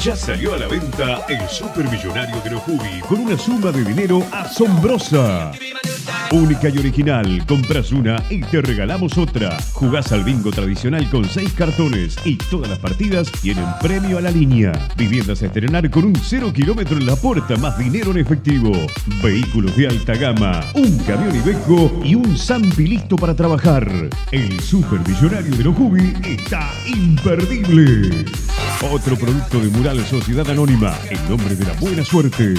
Ya salió a la venta el Supermillonario de los Jubi con una suma de dinero asombrosa. Única y original, compras una y te regalamos otra. Jugás al bingo tradicional con seis cartones y todas las partidas tienen premio a la línea. Viviendas a estrenar con un cero kilómetro en la puerta más dinero en efectivo. Vehículos de alta gama, un camión Iveco y un Zampi listo para trabajar. El supermillonario de los Jubi está imperdible. Otro producto de Mural Sociedad Anónima, en nombre de la buena suerte.